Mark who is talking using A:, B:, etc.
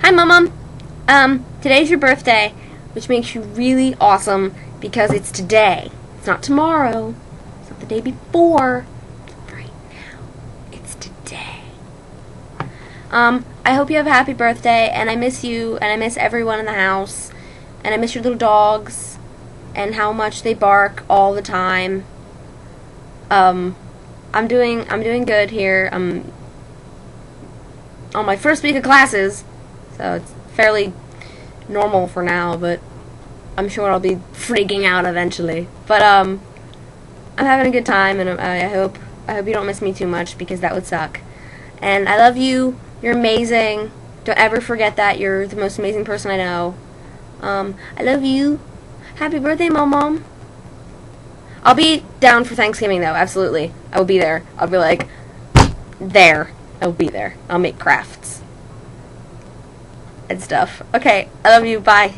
A: Hi, Mom. Um, today's your birthday, which makes you really awesome because it's today. It's not tomorrow. It's not the day before. Right now. It's today. Um, I hope you have a happy birthday, and I miss you, and I miss everyone in the house, and I miss your little dogs, and how much they bark all the time. Um, I'm doing, I'm doing good here. I'm on my first week of classes, so it's fairly normal for now, but I'm sure I'll be freaking out eventually. But um, I'm having a good time, and I hope I hope you don't miss me too much because that would suck. And I love you. You're amazing. Don't ever forget that. You're the most amazing person I know. Um, I love you. Happy birthday, mom, mom. I'll be down for Thanksgiving though. Absolutely, I will be there. I'll be like there. I'll be there. I'll make crafts and stuff. Okay, I love you. Bye.